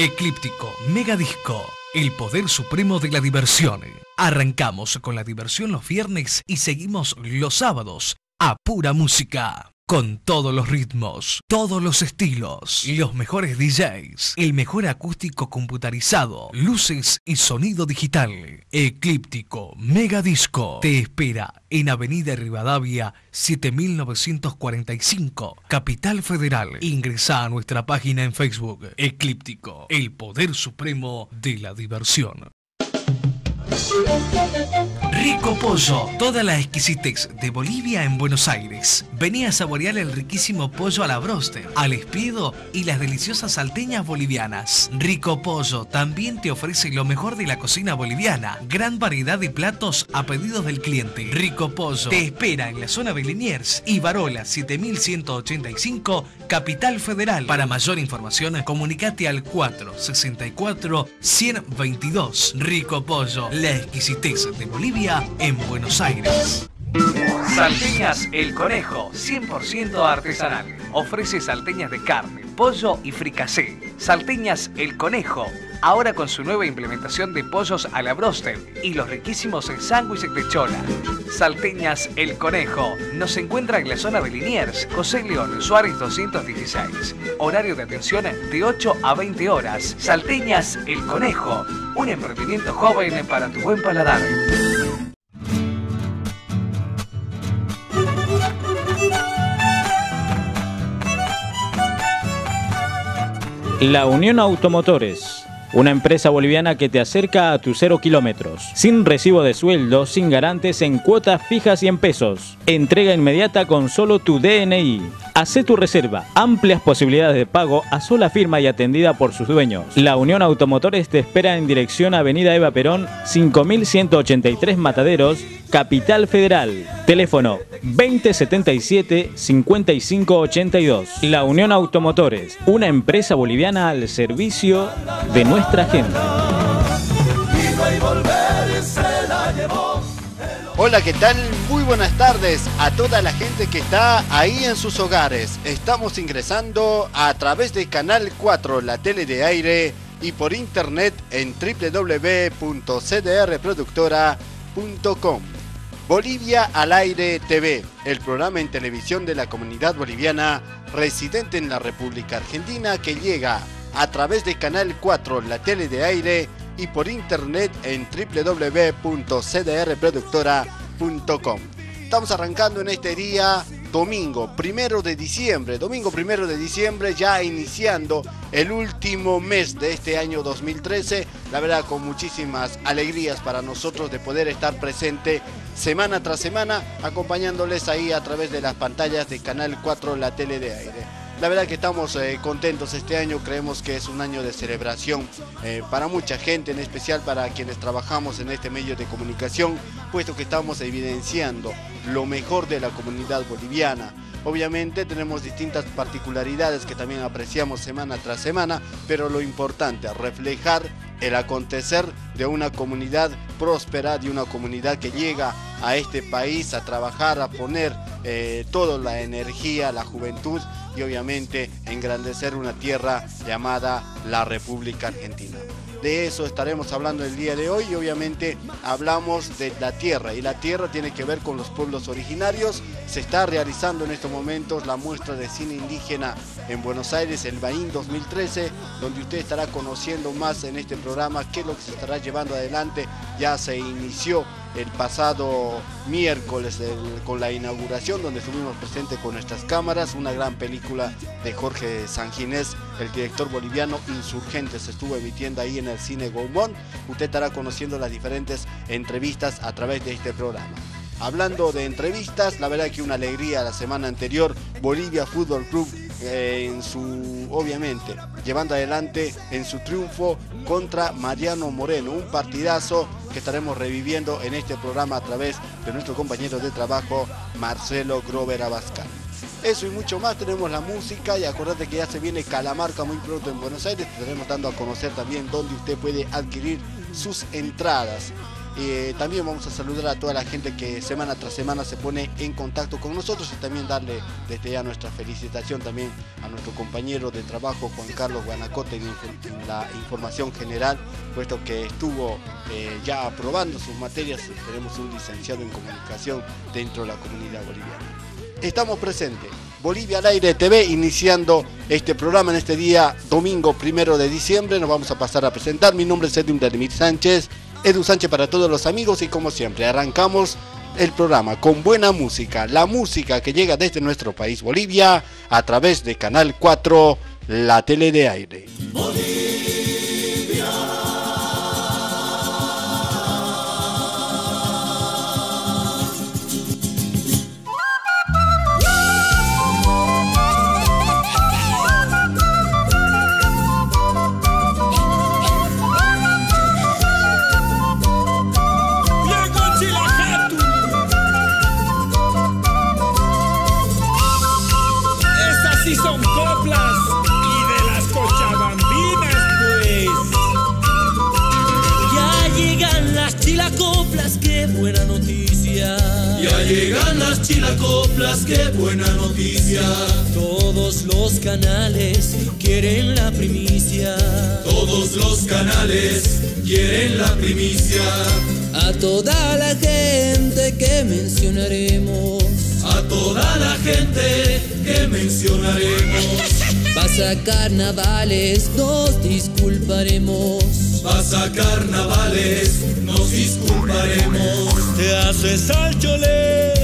Eclíptico, Megadisco, el poder supremo de la diversión. Arrancamos con la diversión los viernes y seguimos los sábados a pura música. Con todos los ritmos, todos los estilos, los mejores DJs, el mejor acústico computarizado, luces y sonido digital. Eclíptico Mega Disco te espera en Avenida Rivadavia 7945, Capital Federal. Ingresa a nuestra página en Facebook. Eclíptico, el poder supremo de la diversión. Rico Pollo, toda la exquisitez de Bolivia en Buenos Aires. Vení a saborear el riquísimo pollo a la broster, al espiedo y las deliciosas salteñas bolivianas. Rico Pollo también te ofrece lo mejor de la cocina boliviana, gran variedad de platos a pedidos del cliente. Rico Pollo te espera en la zona de Liniers y Barola 7185, Capital Federal. Para mayor información, comunicate al 464 122. Rico Pollo, la exquisitez de Bolivia en Buenos Aires. Salteñas El Conejo, 100% artesanal. Ofrece salteñas de carne, pollo y fricasé. Salteñas El Conejo, ahora con su nueva implementación de pollos a la broster y los riquísimos sándwiches de chola. Salteñas El Conejo nos encuentra en la zona de Liniers, José León Suárez 216. Horario de atención de 8 a 20 horas. Salteñas El Conejo, un emprendimiento joven para tu buen paladar. La Unión Automotores, una empresa boliviana que te acerca a tus cero kilómetros, sin recibo de sueldo, sin garantes en cuotas fijas y en pesos. Entrega inmediata con solo tu DNI. Hacé tu reserva. Amplias posibilidades de pago a sola firma y atendida por sus dueños. La Unión Automotores te espera en dirección Avenida Eva Perón, 5183 Mataderos, Capital Federal. Teléfono 2077-5582. La Unión Automotores, una empresa boliviana al servicio de nuestra gente. Hola, ¿qué tal? Muy buenas tardes a toda la gente que está ahí en sus hogares. Estamos ingresando a través de Canal 4, la tele de aire, y por internet en www.cdrproductora.com. Bolivia al aire TV, el programa en televisión de la comunidad boliviana residente en la República Argentina que llega a través de Canal 4, la tele de aire, y por internet en www.cdrproductora.com. Estamos arrancando en este día domingo primero de diciembre, domingo primero de diciembre, ya iniciando el último mes de este año 2013. La verdad, con muchísimas alegrías para nosotros de poder estar presente semana tras semana, acompañándoles ahí a través de las pantallas de Canal 4, la tele de aire. La verdad que estamos eh, contentos este año, creemos que es un año de celebración eh, para mucha gente, en especial para quienes trabajamos en este medio de comunicación, puesto que estamos evidenciando lo mejor de la comunidad boliviana. Obviamente tenemos distintas particularidades que también apreciamos semana tras semana, pero lo importante, reflejar el acontecer de una comunidad próspera, de una comunidad que llega a este país a trabajar, a poner eh, toda la energía, la juventud y obviamente engrandecer una tierra llamada la República Argentina. De eso estaremos hablando el día de hoy y obviamente hablamos de la tierra y la tierra tiene que ver con los pueblos originarios. Se está realizando en estos momentos la muestra de cine indígena en Buenos Aires, el Bahín 2013, donde usted estará conociendo más en este programa qué es lo que se estará llevando adelante. Ya se inició el pasado miércoles con la inauguración donde estuvimos presentes con nuestras cámaras, una gran película de Jorge Sanginés, el director boliviano Insurgentes, se estuvo emitiendo ahí en el cine Gaumont. Usted estará conociendo las diferentes entrevistas a través de este programa. Hablando de entrevistas, la verdad que una alegría la semana anterior, Bolivia Fútbol Club en su, obviamente, llevando adelante en su triunfo contra Mariano Moreno, un partidazo que estaremos reviviendo en este programa a través de nuestro compañero de trabajo Marcelo Grover Abascal. Eso y mucho más, tenemos la música y acuérdate que ya se viene Calamarca muy pronto en Buenos Aires, estaremos dando a conocer también dónde usted puede adquirir sus entradas. Eh, también vamos a saludar a toda la gente que semana tras semana se pone en contacto con nosotros y también darle desde ya nuestra felicitación también a nuestro compañero de trabajo Juan Carlos Guanacote en, la información general, puesto que estuvo eh, ya aprobando sus materias. Tenemos un licenciado en comunicación dentro de la comunidad boliviana. Estamos presentes. Bolivia al aire TV iniciando este programa en este día domingo primero de diciembre. Nos vamos a pasar a presentar. Mi nombre es Edwin Dalimit Sánchez Edu Sánchez para todos los amigos y como siempre arrancamos el programa con buena música, la música que llega desde nuestro país Bolivia a través de Canal 4, la tele de aire. Llegan las chilacoplas, qué buena noticia. Todos los canales quieren la primicia. Todos los canales quieren la primicia. A toda la gente que mencionaremos. A toda la gente que mencionaremos. Pasa carnavales, nos disculparemos pasa carnavales, nos disculparemos. Te haces al alcalde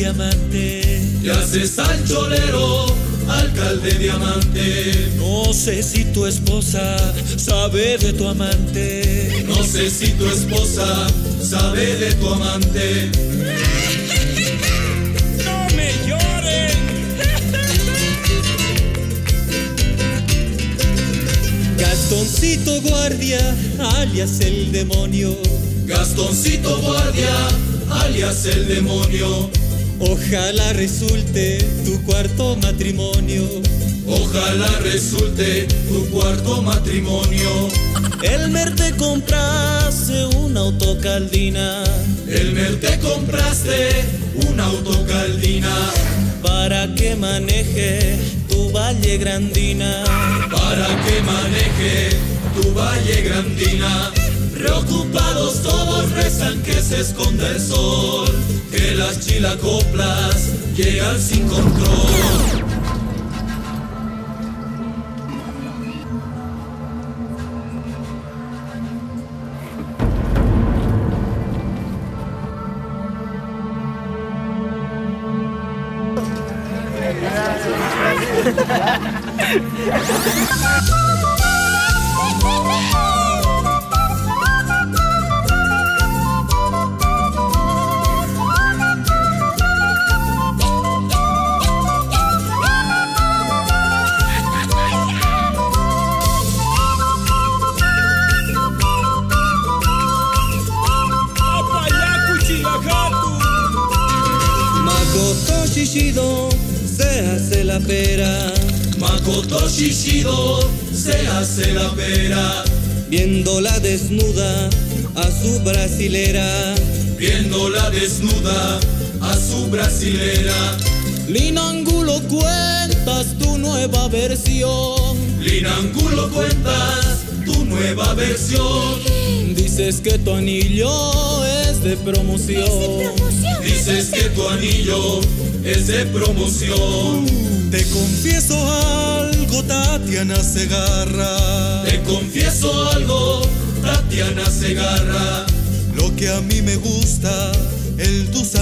diamante. Te haces al cholero, alcalde diamante. No sé si tu esposa sabe de tu amante. No sé si tu esposa sabe de tu amante. Gastoncito guardia, alias el demonio. Gastoncito guardia, alias el demonio. Ojalá resulte tu cuarto matrimonio. Ojalá resulte tu cuarto matrimonio. El mer te compraste una autocaldina. El mer te compraste una autocaldina. Para que maneje tu valle grandina. Para que maneje tu valle grandina. Preocupados todos rezan que se esconda el sol, que las chilacoplas llegan sin control.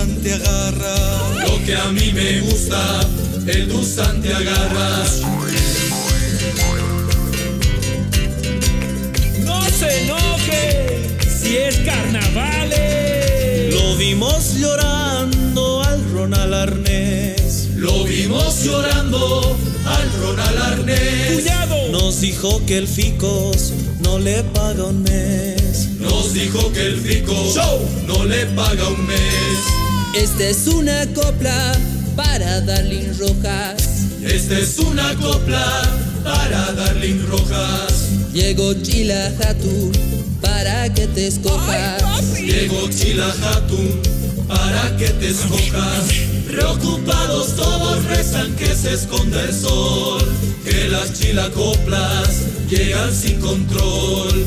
Dusan te agarra. Lo que a mí me gusta, el Dusan te agarra. No se enoje si es carnaval. Lo vimos llorando al Ronald Arnés. Lo vimos llorando al Ronald Arnés. Nos dijo que el Ficos no le paga un mes. Nos dijo que el Fico no le paga un mes. Esta es una copla para Darling Rojas. Esta es una copla para Darling Rojas. Llegó Chila Hatu para que te escojas. Llegó Chila para que te escojas. Preocupados todos rezan que se esconda el sol, que las chilacoplas llegan sin control.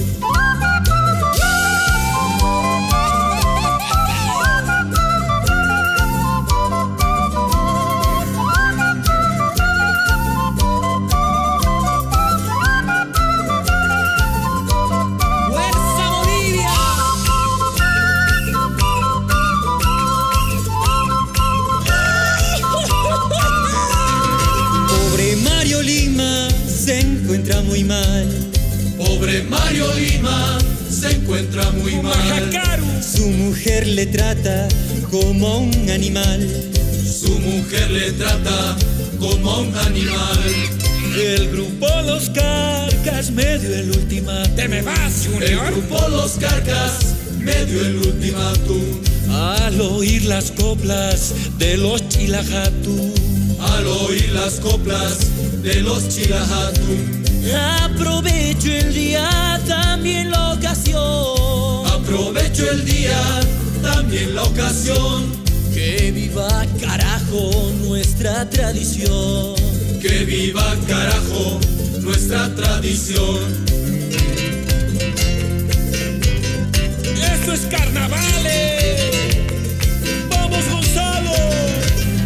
Pobre Mario Lima se encuentra muy mal. Su mujer le trata como a un animal. Su mujer le trata como a un animal. El grupo Los Carcas medio el ultimátum. ¿Te me vas, Junior? El grupo Los Carcas medio el ultimátum. Al oír las coplas de los Chilajatu. Al oír las coplas de los Chilajatu Aprovecho el día, también la ocasión. Aprovecho el día, también la ocasión. Que viva carajo nuestra tradición. Que viva carajo nuestra tradición. Esto es carnavales. Vamos Gonzalo.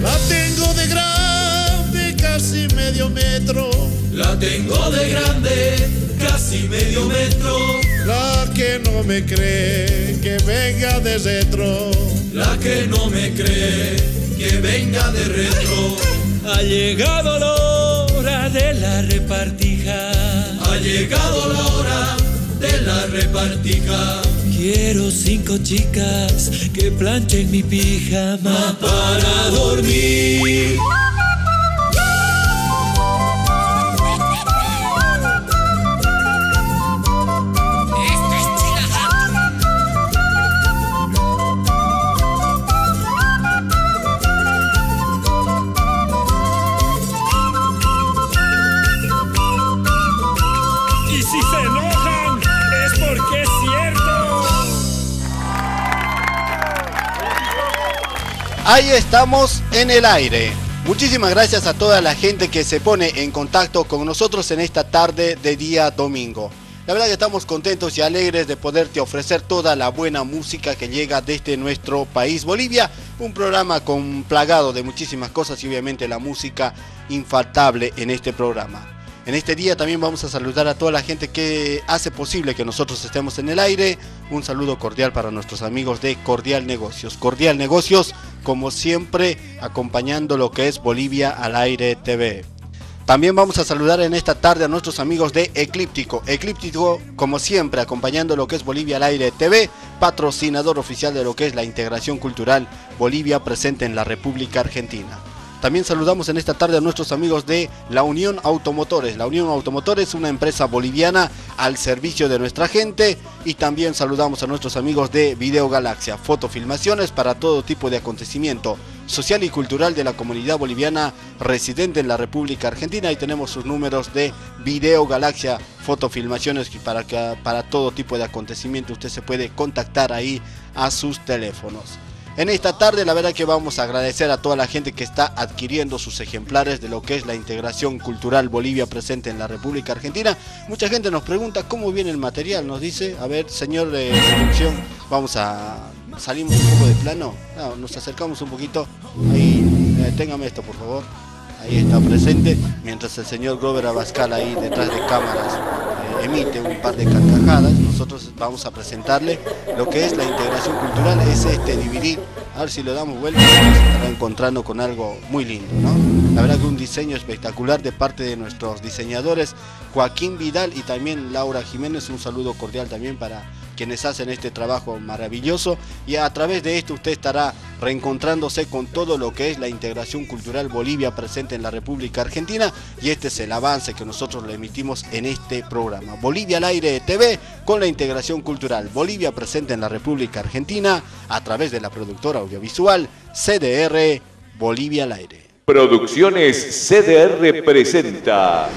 La tengo de grande, casi medio metro la tengo de grande, casi medio metro. La que no me cree, que venga de retro. La que no me cree, que venga de retro. Ha llegado la hora de la repartija. Ha llegado la hora de la repartija. Quiero cinco chicas que planchen mi pijama para dormir. Ahí estamos en el aire. Muchísimas gracias a toda la gente que se pone en contacto con nosotros en esta tarde de día domingo. La verdad que estamos contentos y alegres de poderte ofrecer toda la buena música que llega desde nuestro país Bolivia. Un programa con plagado de muchísimas cosas y obviamente la música infaltable en este programa. En este día también vamos a saludar a toda la gente que hace posible que nosotros estemos en el aire. Un saludo cordial para nuestros amigos de Cordial Negocios. Cordial Negocios, como siempre, acompañando lo que es Bolivia al aire TV. También vamos a saludar en esta tarde a nuestros amigos de Eclíptico. Eclíptico, como siempre, acompañando lo que es Bolivia al aire TV, patrocinador oficial de lo que es la integración cultural Bolivia presente en la República Argentina. También saludamos en esta tarde a nuestros amigos de la Unión Automotores. La Unión Automotores es una empresa boliviana al servicio de nuestra gente. Y también saludamos a nuestros amigos de Video Galaxia, fotofilmaciones para todo tipo de acontecimiento social y cultural de la comunidad boliviana residente en la República Argentina. Y tenemos sus números de Video Galaxia, fotofilmaciones para, que, para todo tipo de acontecimiento. Usted se puede contactar ahí a sus teléfonos. En esta tarde la verdad que vamos a agradecer a toda la gente que está adquiriendo sus ejemplares de lo que es la integración cultural Bolivia presente en la República Argentina. Mucha gente nos pregunta cómo viene el material, nos dice, a ver señor de producción, vamos a salimos un poco de plano, nos acercamos un poquito, ahí, eh, téngame esto por favor, ahí está presente, mientras el señor Grover Abascal ahí detrás de cámaras emite un par de carcajadas, nosotros vamos a presentarle lo que es la integración cultural, es este dividir, a ver si lo damos vuelta, nos estará encontrando con algo muy lindo, ¿no? La verdad que un diseño espectacular de parte de nuestros diseñadores, Joaquín Vidal y también Laura Jiménez, un saludo cordial también para quienes hacen este trabajo maravilloso y a través de esto usted estará reencontrándose con todo lo que es la integración cultural Bolivia presente en la República Argentina y este es el avance que nosotros le emitimos en este programa. Bolivia al aire TV con la integración cultural Bolivia presente en la República Argentina a través de la productora audiovisual CDR Bolivia al aire. Producciones CDR presenta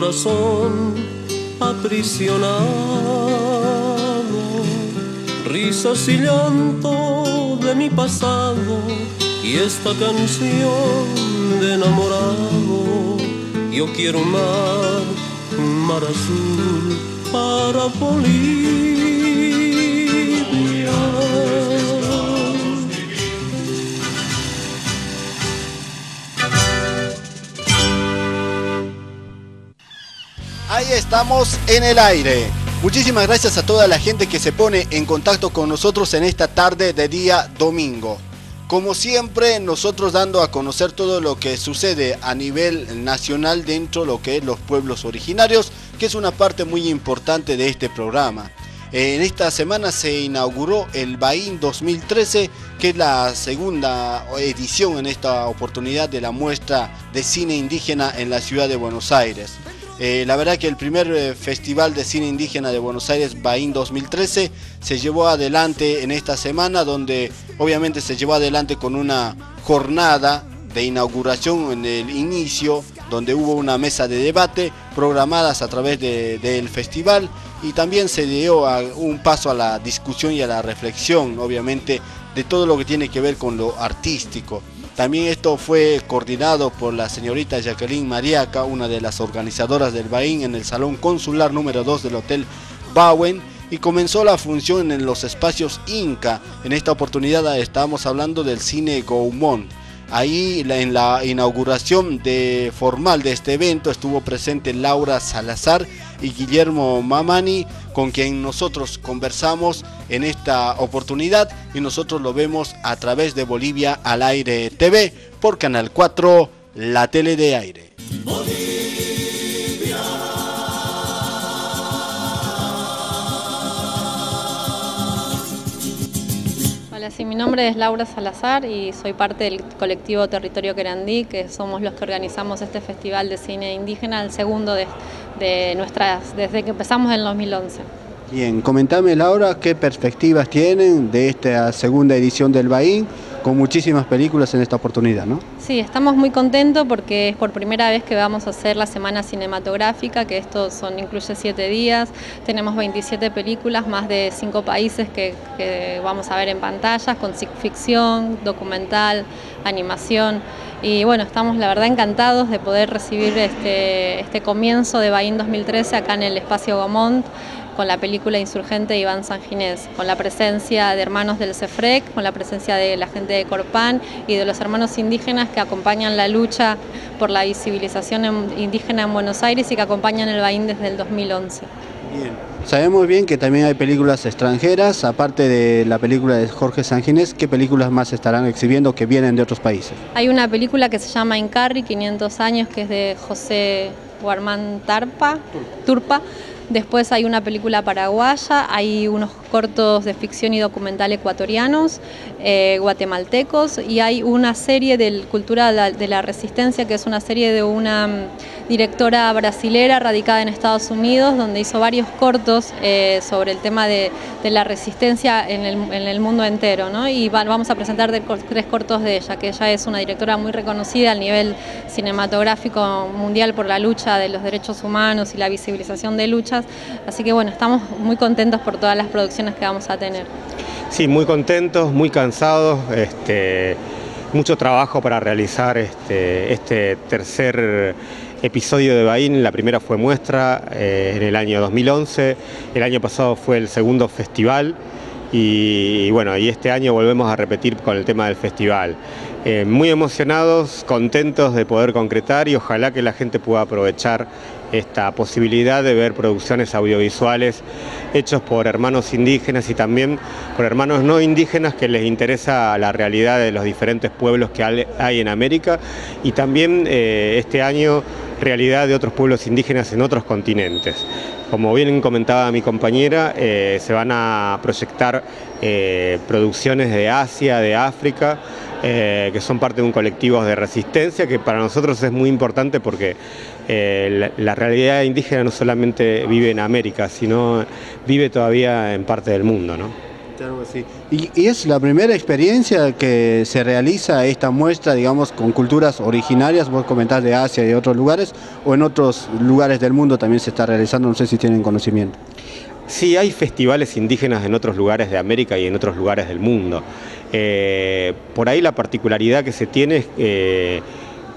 corazón aprisionado, risas y llanto de mi pasado y esta canción de enamorado. Yo quiero un mar, un mar azul para Bolivia. Estamos en el aire. Muchísimas gracias a toda la gente que se pone en contacto con nosotros en esta tarde de día domingo. Como siempre, nosotros dando a conocer todo lo que sucede a nivel nacional dentro de lo que es los pueblos originarios, que es una parte muy importante de este programa. En esta semana se inauguró el Baín 2013, que es la segunda edición en esta oportunidad de la muestra de cine indígena en la ciudad de Buenos Aires. Eh, la verdad que el primer eh, Festival de Cine Indígena de Buenos Aires, Baín 2013, se llevó adelante en esta semana, donde obviamente se llevó adelante con una jornada de inauguración en el inicio, donde hubo una mesa de debate programadas a través del festival y también se dio un paso a la discusión y a la reflexión, obviamente, de todo lo que tiene que ver con lo artístico. También esto fue coordinado por la señorita Jacqueline Mariaca, una de las organizadoras del Baín en el Salón Consular número 2 del Hotel Bowen y comenzó la función en los espacios Inca. En esta oportunidad estábamos hablando del cine Gaumont. Ahí en la inauguración de, formal de este evento estuvo presente Laura Salazar y Guillermo Mamani, con quien nosotros conversamos en esta oportunidad y nosotros lo vemos a través de Bolivia al aire TV por Canal 4, la tele de aire. Sí, mi nombre es Laura Salazar y soy parte del colectivo Territorio Querandí, que somos los que organizamos este festival de cine indígena, el segundo de, nuestras, desde que empezamos en 2011. Bien, comentame Laura qué perspectivas tienen de esta segunda edición del Bahín con muchísimas películas en esta oportunidad, ¿no? Sí, estamos muy contentos porque es por primera vez que vamos a hacer la semana cinematográfica, que esto son, incluye siete días. Tenemos 27 películas, más de cinco países que, vamos a ver en pantallas, con ficción, documental, animación. Y bueno, estamos la verdad encantados de poder recibir este, este comienzo de Bahín 2013 acá en el espacio Gomont con la película Insurgente de Iván Sanginés, con la presencia de hermanos del CEFREC, con la presencia de la gente de Corpán y de los hermanos indígenas que acompañan la lucha por la visibilización indígena en Buenos Aires y que acompañan el Baín desde el 2011. Bien. Sabemos bien que también hay películas extranjeras, aparte de la película de Jorge Sanginés, ¿qué películas más estarán exhibiendo que vienen de otros países? Hay una película que se llama Incarri, 500 años, que es de José Guarmán Tarpa, Turpa Después hay una película paraguaya, hay unos cortos de ficción y documental ecuatorianos, eh, guatemaltecos, y hay una serie del Cultura de la Resistencia, que es una serie de una mm, directora brasilera radicada en Estados Unidos, donde hizo varios cortos eh, sobre el tema de, la resistencia en el, mundo entero. ¿no? Y vamos a presentar tres cortos de ella, que ella es una directora muy reconocida a nivel cinematográfico mundial por la lucha de los derechos humanos y la visibilización de luchas. Así que bueno, estamos muy contentos por todas las producciones que vamos a tener. Sí, muy contentos, muy cansados. Este, mucho trabajo para realizar este, este tercer episodio de Bahín, la primera fue muestra eh, en el año 2011, el año pasado fue el segundo festival y, bueno, y este año volvemos a repetir con el tema del festival. Eh, muy emocionados, contentos de poder concretar y ojalá que la gente pueda aprovechar esta posibilidad de ver producciones audiovisuales hechos por hermanos indígenas y también por hermanos no indígenas que les interesa la realidad de los diferentes pueblos que hay en América y también eh, este año realidad de otros pueblos indígenas en otros continentes. Como bien comentaba mi compañera, eh, se van a proyectar eh, producciones de Asia, de África, eh, que son parte de un colectivo de resistencia, que para nosotros es muy importante porque eh, la, realidad indígena no solamente vive en América, sino vive todavía en parte del mundo. ¿no? Claro que sí. ¿Y, es la primera experiencia que se realiza esta muestra, digamos, con culturas originarias, vos comentás de Asia y de otros lugares, o en otros lugares del mundo también se está realizando, no sé si tienen conocimiento? Sí, hay festivales indígenas en otros lugares de América y en otros lugares del mundo. Eh, por ahí la particularidad que se tiene es eh,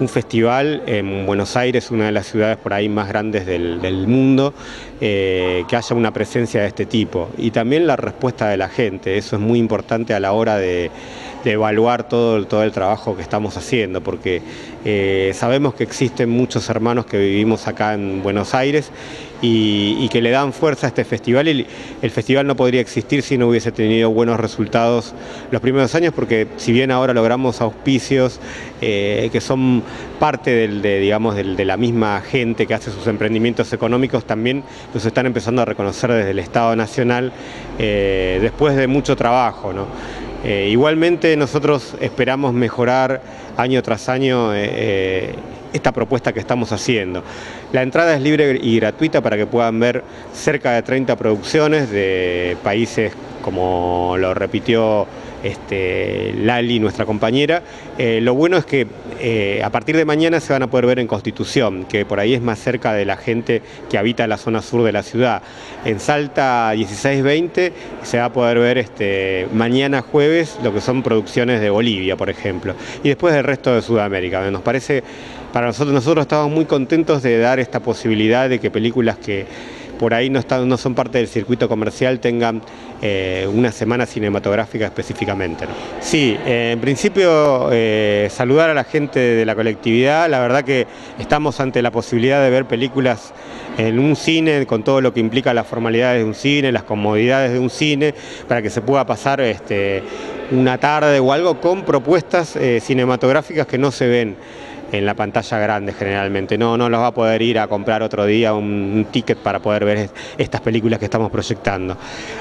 un festival en Buenos Aires, una de las ciudades por ahí más grandes del, mundo, eh, que haya una presencia de este tipo. Y también la respuesta de la gente, eso es muy importante a la hora de, evaluar todo, todo el trabajo que estamos haciendo, porque sabemos que existen muchos hermanos que vivimos acá en Buenos Aires y, que le dan fuerza a este festival. Y el festival no podría existir si no hubiese tenido buenos resultados los primeros años, porque si bien ahora logramos auspicios eh, que son parte del, de, digamos, de la misma gente que hace sus emprendimientos económicos, también los están empezando a reconocer desde el Estado Nacional eh, después de mucho trabajo. Eh, igualmente nosotros esperamos mejorar año tras año esta propuesta que estamos haciendo. La entrada es libre y gratuita para que puedan ver cerca de 30 producciones de países como lo repitió este, Lali, nuestra compañera. Eh, lo bueno es que eh, a partir de mañana se van a poder ver en Constitución, que por ahí es más cerca de la gente que habita la zona sur de la ciudad. En Salta 16-20 se va a poder ver este, mañana jueves lo que son producciones de Bolivia, por ejemplo, y después del resto de Sudamérica. Nos parece para nosotros, nosotros estamos muy contentos de dar esta posibilidad de que películas que por ahí no, están, no son parte del circuito comercial tengan eh, una semana cinematográfica específicamente. Sí, eh, en principio eh, saludar a la gente de la colectividad, la verdad que estamos ante la posibilidad de ver películas en un cine con todo lo que implica las formalidades de un cine, las comodidades de un cine, para que se pueda pasar este, una tarde o algo con propuestas cinematográficas que no se ven en la pantalla grande generalmente. No, no los va a poder ir a comprar otro día un, ticket para poder ver estas películas que estamos proyectando.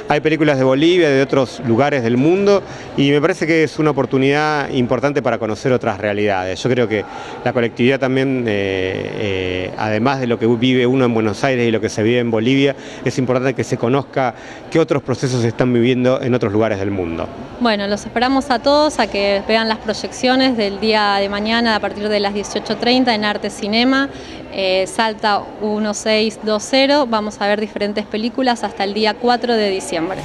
Hay películas de Bolivia, de otros lugares del mundo y me parece que es una oportunidad importante para conocer otras realidades. Yo creo que la colectividad también, eh, eh, además de lo que vive uno en Buenos Aires y lo que se vive en Bolivia, es importante que se conozca qué otros procesos se están viviendo en otros lugares del mundo. Bueno, los esperamos a todos a que vean las proyecciones del día de mañana a partir de las 18.30 en Arte Cinema, eh, Salta 1620, vamos a ver diferentes películas hasta el día 4 de diciembre.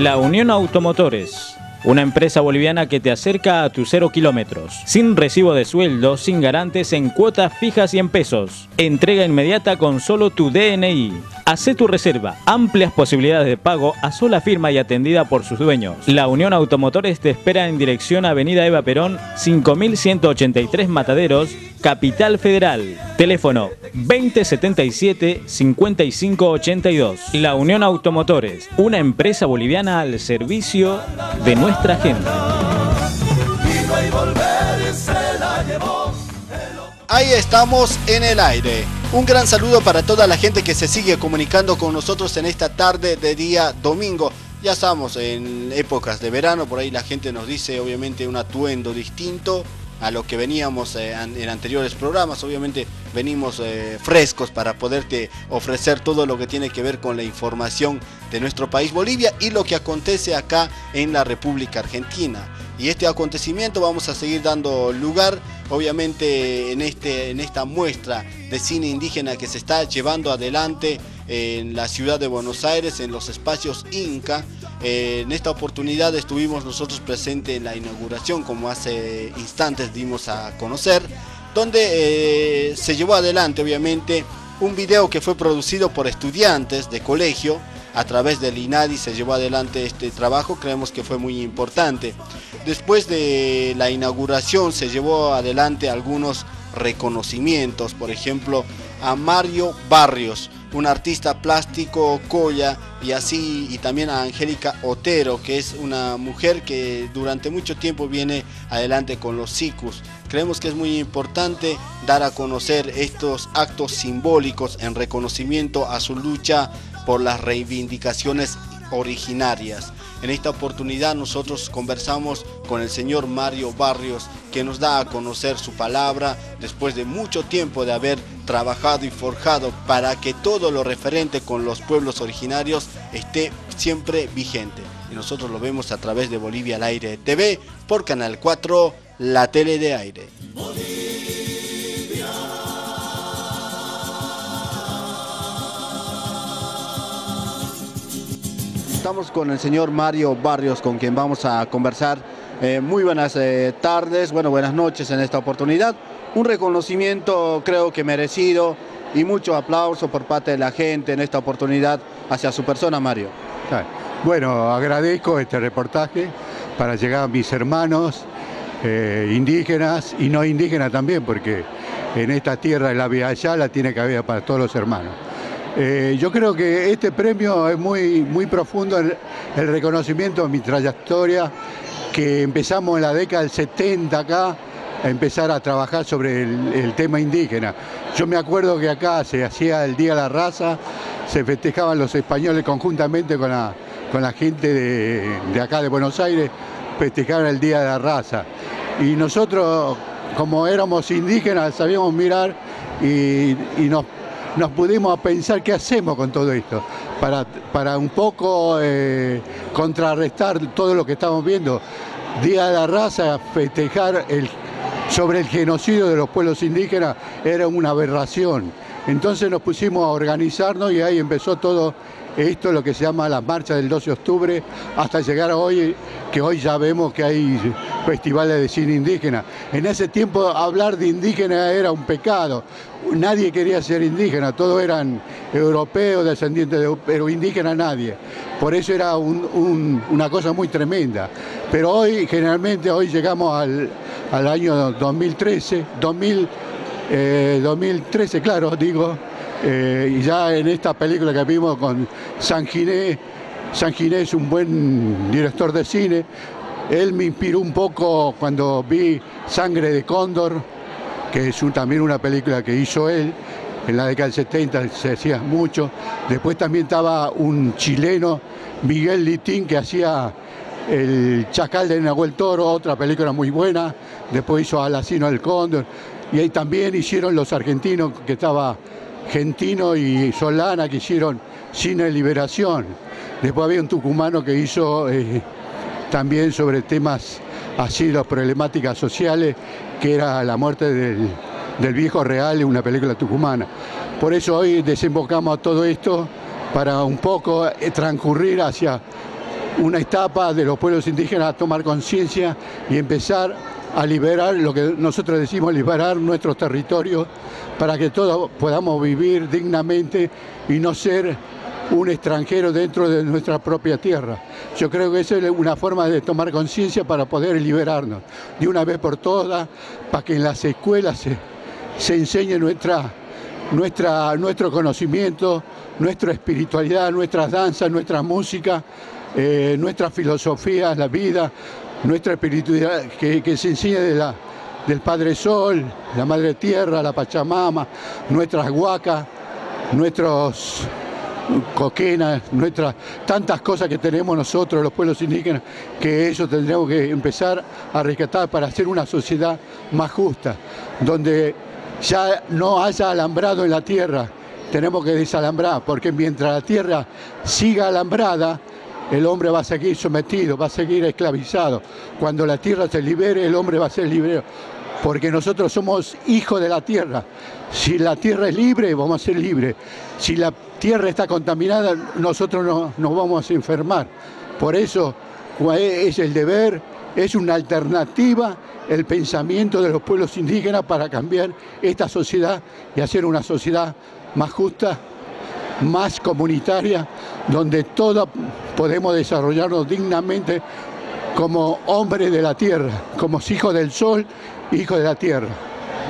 La Unión Automotores, una empresa boliviana que te acerca a tus cero kilómetros, sin recibo de sueldo, sin garantes en cuotas fijas y en pesos. Entrega inmediata con solo tu DNI. Hacé tu reserva. Amplias posibilidades de pago a sola firma y atendida por sus dueños. La Unión Automotores te espera en dirección Avenida Eva Perón, 5183 Mataderos, Capital Federal. Teléfono 2077-5582. La Unión Automotores, una empresa boliviana al servicio de nuestra gente. Ahí estamos en el aire. Un gran saludo para toda la gente que se sigue comunicando con nosotros en esta tarde de día domingo. Ya estamos en épocas de verano, por ahí la gente nos dice obviamente un atuendo distinto, a lo que veníamos eh, en anteriores programas. Obviamente venimos eh, frescos para poderte ofrecer todo lo que tiene que ver con la información de nuestro país Bolivia y lo que acontece acá en la República Argentina. Y este acontecimiento vamos a seguir dando lugar obviamente en, este, en esta muestra de cine indígena que se está llevando adelante en la ciudad de Buenos Aires, en los espacios Inca. Eh, en esta oportunidad estuvimos nosotros presentes en la inauguración, como hace instantes dimos a conocer, donde eh, se llevó adelante obviamente un video que fue producido por estudiantes de colegio a través del INADI se llevó adelante este trabajo, creemos que fue muy importante. Después de la inauguración se llevó adelante algunos reconocimientos, por ejemplo a Mario Barrios, un artista plástico Coya y así y también a Angélica Otero, que es una mujer que durante mucho tiempo viene adelante con los SICUS. Creemos que es muy importante dar a conocer estos actos simbólicos en reconocimiento a su lucha por las reivindicaciones originarias. En esta oportunidad nosotros conversamos con el señor Mario Barrios, que nos da a conocer su palabra después de mucho tiempo de haber trabajado y forjado para que todo lo referente con los pueblos originarios esté siempre vigente. Y nosotros lo vemos a través de Bolivia al Aire TV por Canal 4, la tele de aire. Estamos con el señor Mario Barrios, con quien vamos a conversar. Eh, muy buenas eh, tardes, bueno, buenas noches en esta oportunidad. Un reconocimiento creo que merecido y mucho aplauso por parte de la gente en esta oportunidad hacia su persona, Mario. Bueno, agradezco este reportaje para llegar a mis hermanos eh, indígenas y no indígenas también, porque en esta tierra la vía allá la tiene que haber para todos los hermanos. Eh, yo creo que este premio es muy, muy profundo, el, el reconocimiento de mi trayectoria, que empezamos en la década del 70 acá, empezar a trabajar sobre el, tema indígena. Yo me acuerdo que acá se hacía el Día de la Raza, se festejaban los españoles conjuntamente con la, con la gente de, acá de Buenos Aires, festejaban el Día de la Raza. Y nosotros, como éramos indígenas, sabíamos mirar y, y nos nos pudimos pensar qué hacemos con todo esto, para, para un poco eh, contrarrestar todo lo que estamos viendo. Día de la raza, festejar el, sobre el genocidio de los pueblos indígenas era una aberración. Entonces nos pusimos a organizarnos y ahí empezó todo esto, lo que se llama la marcha del 12 de octubre, hasta llegar a hoy, que hoy ya vemos que hay festivales de cine indígena. En ese tiempo hablar de indígena era un pecado. Nadie quería ser indígena, todos eran europeos, descendientes de, pero indígena nadie. Por eso era una cosa muy tremenda. Pero hoy, generalmente, hoy llegamos al, año 2013, 2000, 2013, claro, digo, eh, y ya en esta película que vimos con San Ginés, San Ginés es un buen director de cine. Él me inspiró un poco cuando vi Sangre de Cóndor, que es también una película que hizo él. En la década del 70 se hacía mucho. Después también estaba un chileno, Miguel Litín, que hacía El Chacal de Nahuel Toro, otra película muy buena. Después hizo Alacino del Cóndor. Y ahí también hicieron los argentinos, que estaba Gentino y Solana que hicieron Cine Liberación. Después había un tucumano que hizo eh, también sobre temas así, las problemáticas sociales, que era la muerte del, viejo real una película tucumana. Por eso hoy desembocamos a todo esto para un poco eh, transcurrir hacia una etapa de los pueblos indígenas a tomar conciencia y empezar a liberar lo que nosotros decimos, liberar nuestros territorios para que todos podamos vivir dignamente y no ser un extranjero dentro de nuestra propia tierra. Yo creo que esa es una forma de tomar conciencia para poder liberarnos de una vez por todas, para que en las escuelas se, se enseñe nuestra, nuestro conocimiento, nuestra espiritualidad, nuestras danzas, nuestra música, eh, nuestra filosofía, la vida, nuestra espiritualidad que, se enseña de la, del Padre Sol, la Madre Tierra, la Pachamama, nuestras huacas, nuestros coquenas, nuestras tantas cosas que tenemos nosotros, los pueblos indígenas, que eso tendríamos que empezar a rescatar para hacer una sociedad más justa, donde ya no haya alambrado en la tierra, tenemos que desalambrar, porque mientras la tierra siga alambrada, el hombre va a seguir sometido, va a seguir esclavizado. Cuando la tierra se libere, el hombre va a ser libre. porque nosotros somos hijos de la tierra. Si la tierra es libre, vamos a ser libres. Si la tierra está contaminada, nosotros no, nos vamos a enfermar. Por eso es el deber, es una alternativa el pensamiento de los pueblos indígenas para cambiar esta sociedad y hacer una sociedad más justa, más comunitaria, donde todos podemos desarrollarnos dignamente como hombres de la tierra, como hijos del sol, hijos de la tierra.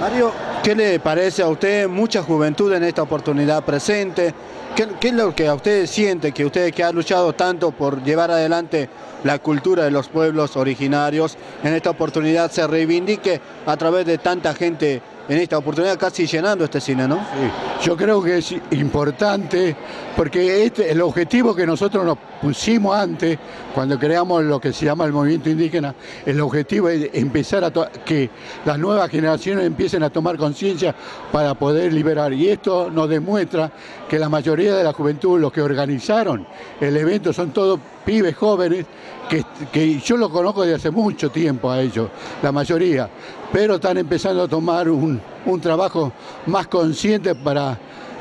Mario, ¿qué le parece a usted mucha juventud en esta oportunidad presente? ¿Qué, es lo que a usted siente, que usted que ha luchado tanto por llevar adelante la cultura de los pueblos originarios, en esta oportunidad se reivindique a través de tanta gente en esta oportunidad casi llenando este cine, ¿no? Sí, yo creo que es importante porque este, el objetivo que nosotros nos pusimos antes, cuando creamos lo que se llama el movimiento indígena, el objetivo es empezar a que las nuevas generaciones empiecen a tomar conciencia para poder liberar. Y esto nos demuestra que la mayoría de la juventud, los que organizaron el evento, son todos pibes jóvenes que, yo lo conozco desde hace mucho tiempo a ellos, la mayoría, pero están empezando a tomar un, trabajo más consciente para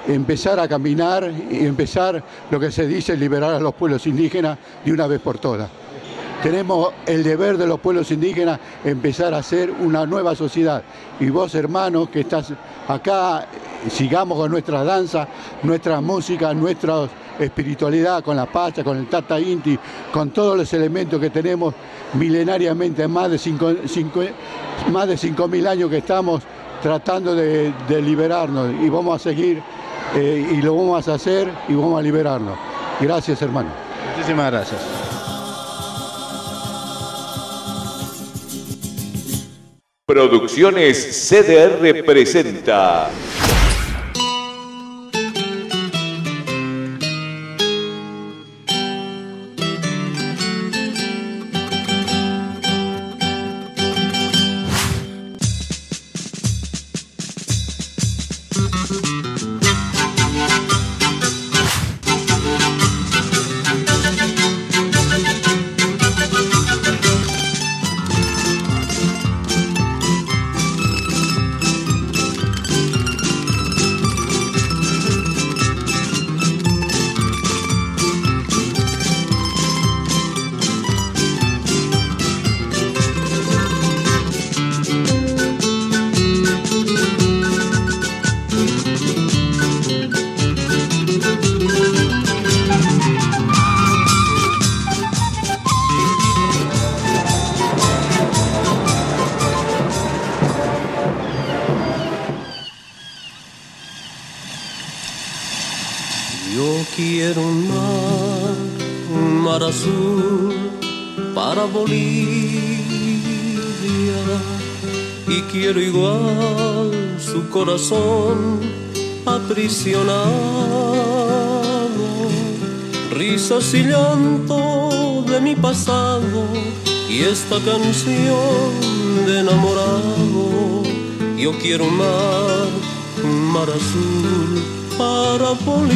empezar a caminar y empezar lo que se dice liberar a los pueblos indígenas de una vez por todas. Tenemos el deber de los pueblos indígenas empezar a hacer una nueva sociedad. Y vos, hermanos, que estás acá, sigamos con nuestra danza, nuestra música, nuestros espiritualidad, con la pacha, con el Tata Inti, con todos los elementos que tenemos milenariamente, más de 5.000 más de cinco mil años que estamos tratando de, liberarnos y vamos a seguir eh, y lo vamos a hacer y vamos a liberarnos. Gracias hermano. Muchísimas gracias. Producciones CDR presenta. Esta canción de enamorado. Yo quiero un mar, un mar azul para Bolivia.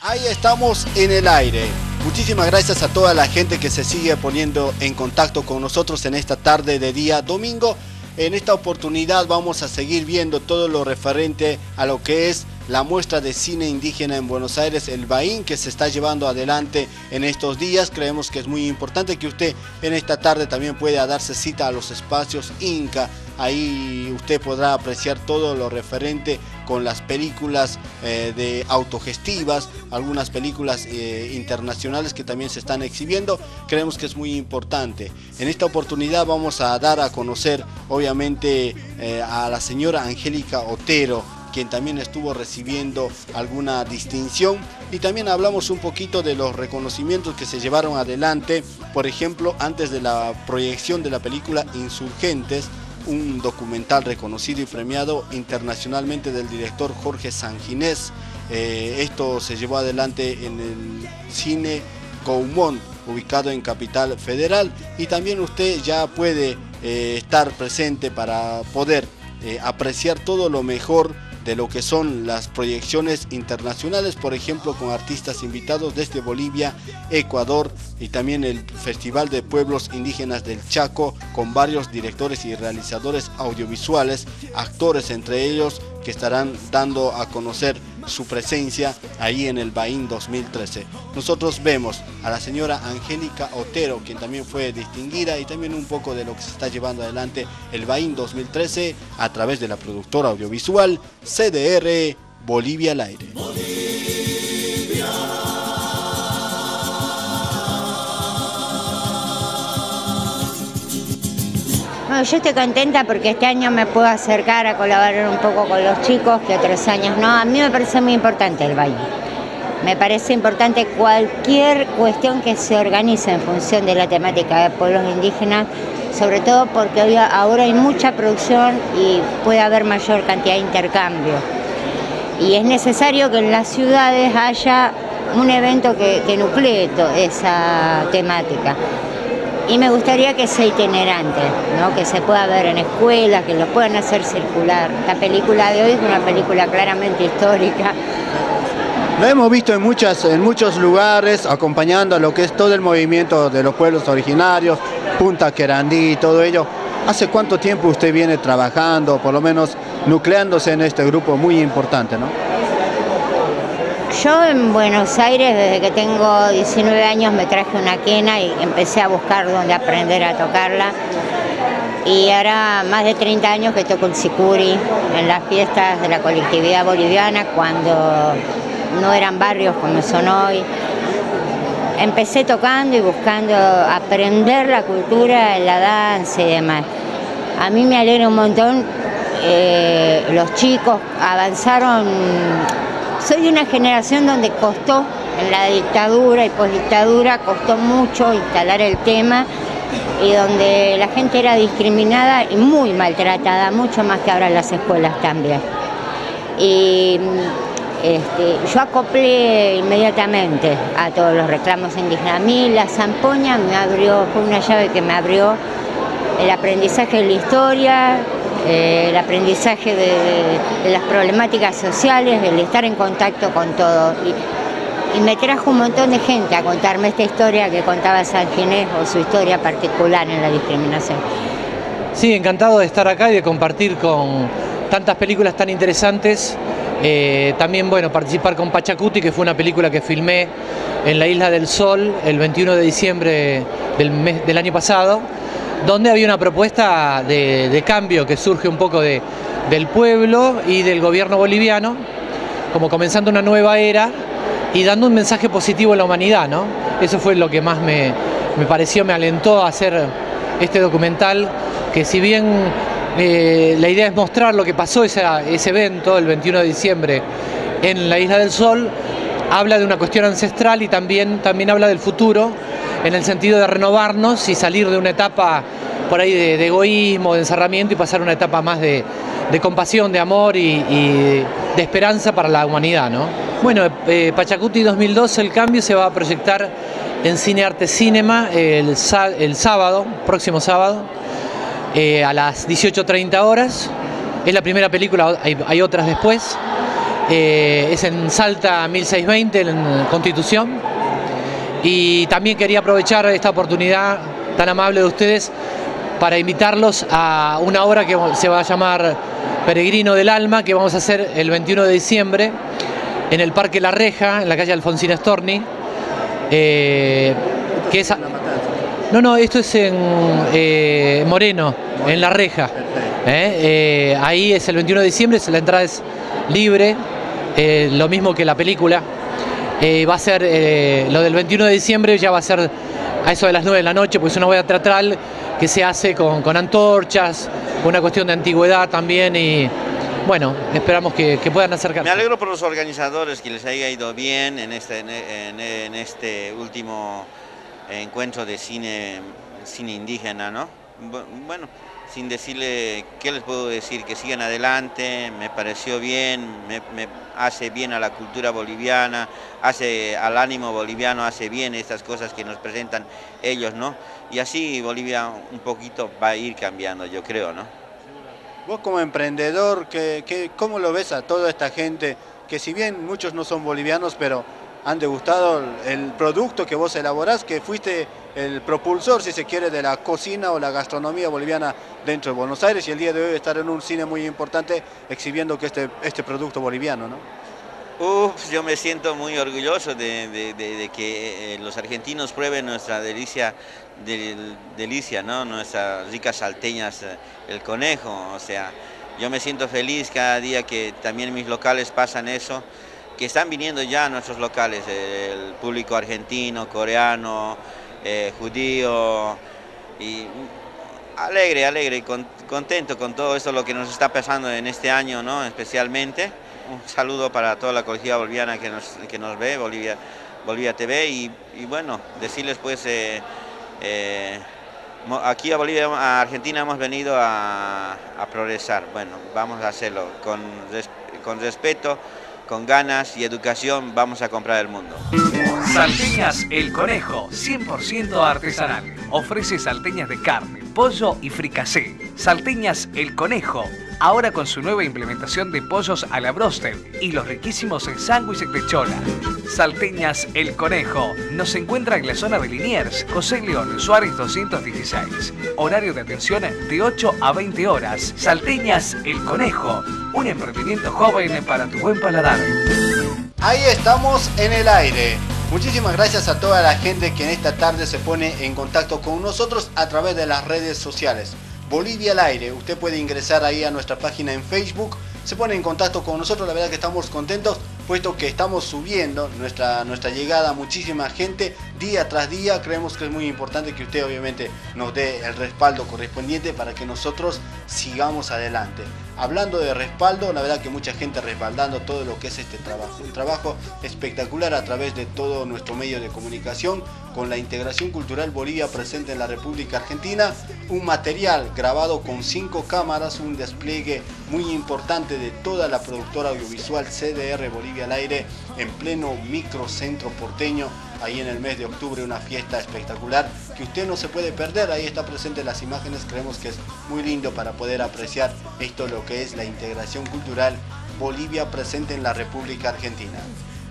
Ahí estamos en el aire. Muchísimas gracias a toda la gente que se sigue poniendo en contacto con nosotros en esta tarde de día domingo. En esta oportunidad vamos a seguir viendo todo lo referente a lo que es la muestra de cine indígena en Buenos Aires, el Baín, que se está llevando adelante en estos días. Creemos que es muy importante que usted en esta tarde también pueda darse cita a los espacios Inca. Ahí usted podrá apreciar todo lo referente con las películas eh, de autogestivas, algunas películas eh, internacionales que también se están exhibiendo. Creemos que es muy importante. En esta oportunidad vamos a dar a conocer, obviamente, eh, a la señora Angélica Otero, quien también estuvo recibiendo alguna distinción. Y también hablamos un poquito de los reconocimientos que se llevaron adelante, por ejemplo, antes de la proyección de la película Insurgentes, un documental reconocido y premiado internacionalmente del director Jorge Sanginés. Eh, esto se llevó adelante en el cine Gaumont, ubicado en Capital Federal, y también usted ya puede eh, estar presente para poder eh, apreciar todo lo mejor de lo que son las proyecciones internacionales, por ejemplo, con artistas invitados desde Bolivia, Ecuador y también el Festival de Pueblos Indígenas del Chaco, con varios directores y realizadores audiovisuales, actores entre ellos, que estarán dando a conocer su presencia ahí en el Baín 2013. Nosotros vemos a la señora Angélica Otero, quien también fue distinguida y también un poco de lo que se está llevando adelante el Baín 2013 a través de la productora audiovisual CDR Bolivia al aire. Yo estoy contenta porque este año me puedo acercar a colaborar un poco con los chicos, que otros años no. A mí me parece muy importante el baile. Me parece importante cualquier cuestión que se organice en función de la temática de pueblos indígenas, sobre todo porque hoy, ahora hay mucha producción y puede haber mayor cantidad de intercambio. Y es necesario que en las ciudades haya un evento que, que nuclee esa temática y me gustaría que sea itinerante, ¿no? que se pueda ver en escuelas, que lo puedan hacer circular. La película de hoy es una película claramente histórica. Lo hemos visto en, muchas, en muchos lugares, acompañando a lo que es todo el movimiento de los pueblos originarios, Punta Querandí y todo ello. ¿Hace cuánto tiempo usted viene trabajando, por lo menos nucleándose en este grupo muy importante? ¿no? Yo en Buenos Aires, desde que tengo 19 años, me traje una quena y empecé a buscar dónde aprender a tocarla. Y ahora más de 30 años que toco el sicuri en las fiestas de la colectividad boliviana, cuando no eran barrios como son hoy. Empecé tocando y buscando aprender la cultura, la danza y demás. A mí me alegra un montón, eh, los chicos avanzaron soy de una generación donde costó, en la dictadura y postdictadura, costó mucho instalar el tema y donde la gente era discriminada y muy maltratada, mucho más que ahora en las escuelas también. Y este, yo acoplé inmediatamente a todos los reclamos indígenas. A mí la zampoña me abrió, fue una llave que me abrió el aprendizaje de la historia, eh, el aprendizaje de, las problemáticas sociales, el estar en contacto con todo. Y, me trajo un montón de gente a contarme esta historia que contaba San Ginés o su historia particular en la discriminación. Sí, encantado de estar acá y de compartir con tantas películas tan interesantes. Eh, también, bueno, participar con Pachacuti, que fue una película que filmé en la Isla del Sol el 21 de diciembre del, del año pasado donde había una propuesta de, cambio que surge un poco de, del pueblo y del gobierno boliviano, como comenzando una nueva era y dando un mensaje positivo a la humanidad, ¿no? Eso fue lo que más me, pareció, me alentó a hacer este documental, que si bien eh, la idea es mostrar lo que pasó ese evento el 21 de diciembre en la Isla del Sol, habla de una cuestión ancestral y también, también habla del futuro en el sentido de renovarnos y salir de una etapa por ahí de, egoísmo, de encerramiento y pasar a una etapa más de, compasión, de amor y, de esperanza para la humanidad. ¿no? Bueno, eh, Pachacuti 2012, el cambio se va a proyectar en Cine Arte Cinema el, sábado, próximo sábado, eh, a las 18.30 horas. Es la primera película, hay, otras después. Eh, es en Salta 1620, en Constitución. Y también quería aprovechar esta oportunidad tan amable de ustedes para invitarlos a una obra que se va a llamar Peregrino del Alma, que vamos a hacer el 21 de diciembre en el Parque La Reja, en la calle Alfonsina Storni. Eh, que es No, no, esto es en eh, Moreno, en La Reja. Eh, ahí es el 21 de diciembre, la entrada es libre, lo mismo que la película. Eh, va a ser eh, lo del 21 de diciembre, ya va a ser a eso de las 9 de la noche, pues es una obra teatral que se hace con, antorchas, una cuestión de antigüedad también y bueno, esperamos que, puedan acercarse. Me alegro por los organizadores que les haya ido bien en este, este último encuentro de cine, cine indígena, ¿no? Bueno, sin decirle qué les puedo decir, que sigan adelante, me pareció bien, me, hace bien a la cultura boliviana, hace al ánimo boliviano, hace bien estas cosas que nos presentan ellos, ¿no? Y así Bolivia un poquito va a ir cambiando, yo creo, ¿no? Vos como emprendedor, ¿qué, cómo lo ves a toda esta gente que si bien muchos no son bolivianos, pero han degustado el producto que vos elaborás, que fuiste el propulsor, si se quiere, de la cocina o la gastronomía boliviana dentro de Buenos Aires y el día de hoy estar en un cine muy importante exhibiendo que este, este producto boliviano, ¿no? Uf, yo me siento muy orgulloso de, que eh, los argentinos prueben nuestra delicia, delicia, ¿no? Nuestras ricas salteñas, eh, el conejo, o sea, yo me siento feliz cada día que también mis locales pasan eso, que están viniendo ya a nuestros locales, el público argentino, coreano, eh, judío, y alegre, alegre, contento con todo esto lo que nos está pasando en este año, ¿no? Especialmente un saludo para toda la colegía boliviana que nos, que nos ve, Bolivia, Bolivia TV, y, bueno, decirles pues, eh, eh, aquí a Bolivia, a Argentina hemos venido a, progresar, bueno, vamos a hacerlo con, con respeto, con ganas y educación, vamos a comprar el mundo. Salteñas El Conejo, 100% artesanal. Ofrece salteñas de carne, pollo y fricasé. Salteñas El Conejo, ahora con su nueva implementación de pollos a la broster y los riquísimos sándwiches de chola. Salteñas El Conejo nos encuentra en la zona de Liniers, José León Suárez 216. Horario de atención de 8 a 20 horas. Salteñas El Conejo, un emprendimiento joven para tu buen paladar. Ahí estamos en el aire. Muchísimas gracias a toda la gente que en esta tarde se pone en contacto con nosotros a través de las redes sociales. Bolivia al aire. Usted puede ingresar ahí a nuestra página en Facebook. Se pone en contacto con nosotros. La verdad que estamos contentos puesto que estamos subiendo nuestra, nuestra llegada a muchísima gente día tras día. Creemos que es muy importante que usted obviamente nos dé el respaldo correspondiente para que nosotros sigamos adelante. Hablando de respaldo, la verdad que mucha gente respaldando todo lo que es este trabajo. Un trabajo espectacular a través de todo nuestro medio de comunicación con la integración cultural Bolivia presente en la República Argentina. Un material grabado con cinco cámaras, un despliegue muy importante de toda la productora audiovisual CDR Bolivia al aire en pleno microcentro porteño ahí en el mes de octubre una fiesta espectacular que usted no se puede perder. Ahí está presente las imágenes, creemos que es muy lindo para poder apreciar esto lo que es la integración cultural Bolivia presente en la República Argentina.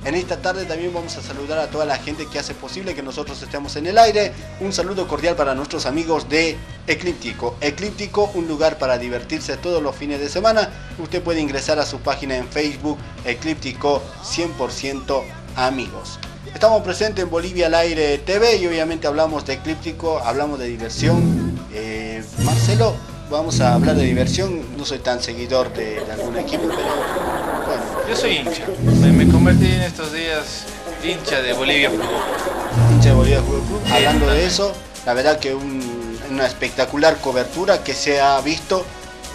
En esta tarde también vamos a saludar a toda la gente que hace posible que nosotros estemos en el aire. Un saludo cordial para nuestros amigos de Eclíptico. Eclíptico, un lugar para divertirse todos los fines de semana. Usted puede ingresar a su página en Facebook, Eclíptico 100% amigos. Estamos presentes en Bolivia al aire TV y obviamente hablamos de Eclíptico, hablamos de diversión. Eh, Marcelo, vamos a hablar de diversión. No soy tan seguidor de, algún equipo, pero bueno. Yo soy hincha. Me, convertí en estos días hincha de Bolivia Fútbol Club. Hincha de Bolivia Fútbol Club. Hablando de eso, la verdad que una espectacular cobertura que se ha visto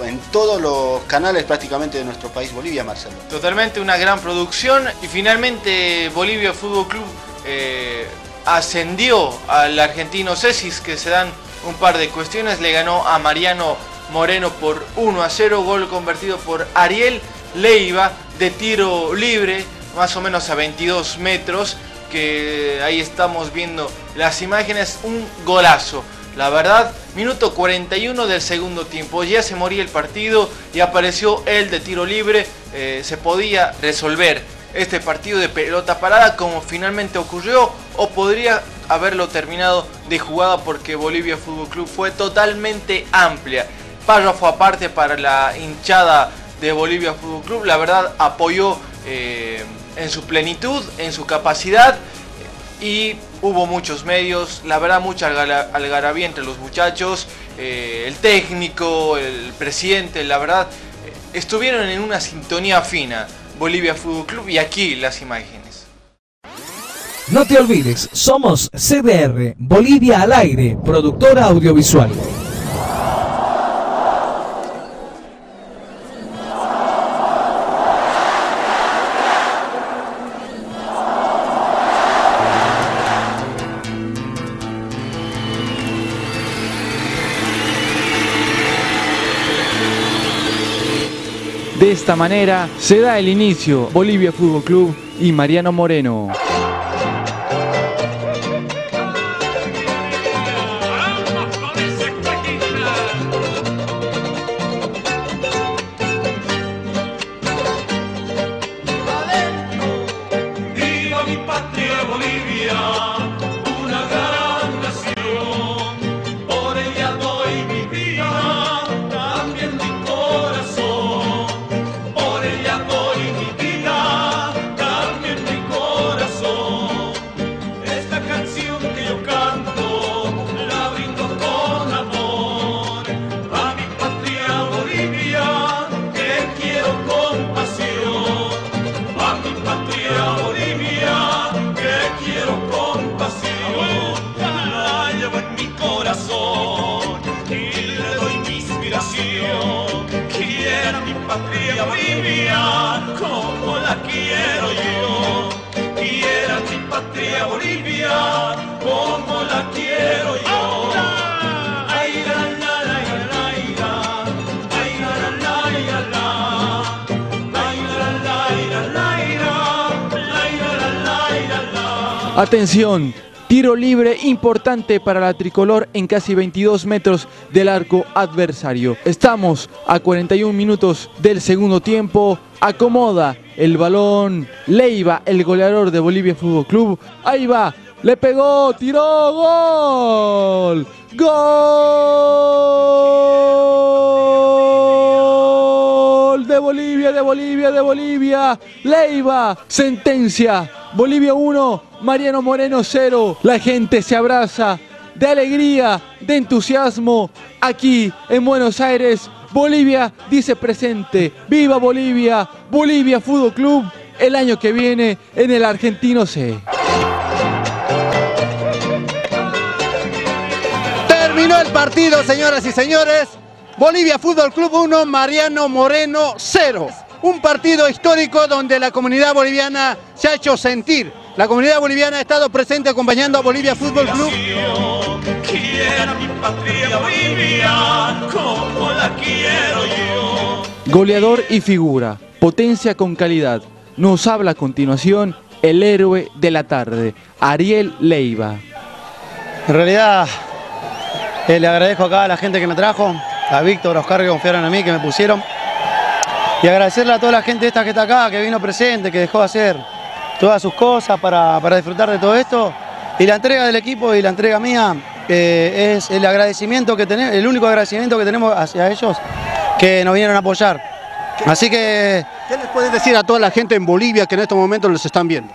en todos los canales prácticamente de nuestro país, Bolivia, Marcelo. Totalmente una gran producción y finalmente Bolivia Fútbol Club eh, ascendió al argentino Cesis, que se dan un par de cuestiones, le ganó a Mariano Moreno por 1 a 0, gol convertido por Ariel Leiva de tiro libre, más o menos a 22 metros, que ahí estamos viendo las imágenes, un golazo. La verdad, minuto 41 del segundo tiempo, ya se moría el partido y apareció el de tiro libre, eh, se podía resolver este partido de pelota parada como finalmente ocurrió o podría haberlo terminado de jugada porque Bolivia Fútbol Club fue totalmente amplia. Párrafo aparte para la hinchada de Bolivia Fútbol Club, la verdad apoyó eh, en su plenitud, en su capacidad y hubo muchos medios, la verdad mucha algarabía entre los muchachos, eh, el técnico, el presidente, la verdad eh, estuvieron en una sintonía fina, Bolivia Fútbol Club y aquí las imágenes. No te olvides, somos CDR, Bolivia al aire, productora audiovisual. De esta manera se da el inicio Bolivia Fútbol Club y Mariano Moreno. Atención, tiro libre importante para la tricolor en casi 22 metros del arco adversario. Estamos a 41 minutos del segundo tiempo. Acomoda el balón Leiva, el goleador de Bolivia Fútbol Club. Ahí va, le pegó, tiró, gol. Gol de Bolivia, de Bolivia, de Bolivia. Leiva, sentencia. Bolivia 1, Mariano Moreno 0. La gente se abraza de alegría, de entusiasmo. Aquí en Buenos Aires, Bolivia dice presente. ¡Viva Bolivia! Bolivia Fútbol Club el año que viene en el Argentino C. Terminó el partido, señoras y señores. Bolivia Fútbol Club 1, Mariano Moreno 0. Un partido histórico donde la comunidad boliviana se ha hecho sentir. La comunidad boliviana ha estado presente acompañando a Bolivia Fútbol Club. Quiera mi patria Bolivia, como la quiero yo. Goleador y figura, potencia con calidad. Nos habla a continuación el héroe de la tarde, Ariel Leiva. En realidad, eh, le agradezco acá a la gente que me trajo, a Víctor, a Oscar que confiaron en mí, que me pusieron. Y agradecerle a toda la gente esta que está acá, que vino presente, que dejó de hacer todas sus cosas para, para disfrutar de todo esto. Y la entrega del equipo y la entrega mía eh, es el agradecimiento que tenemos, el único agradecimiento que tenemos hacia ellos que nos vinieron a apoyar. Así que... ¿Qué les puedes decir a toda la gente en Bolivia que en estos momentos los están viendo?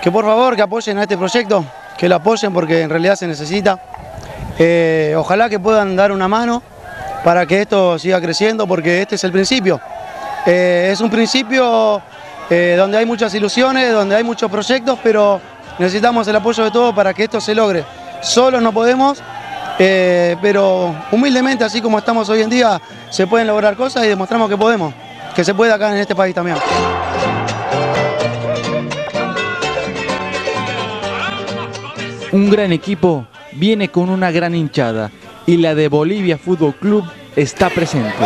Que por favor que apoyen a este proyecto, que lo apoyen porque en realidad se necesita. Eh, ojalá que puedan dar una mano para que esto siga creciendo porque este es el principio. Eh, es un principio eh, donde hay muchas ilusiones, donde hay muchos proyectos, pero necesitamos el apoyo de todos para que esto se logre. Solos no podemos, eh, pero humildemente, así como estamos hoy en día, se pueden lograr cosas y demostramos que podemos, que se puede acá en este país también. Un gran equipo viene con una gran hinchada y la de Bolivia Fútbol Club está presente.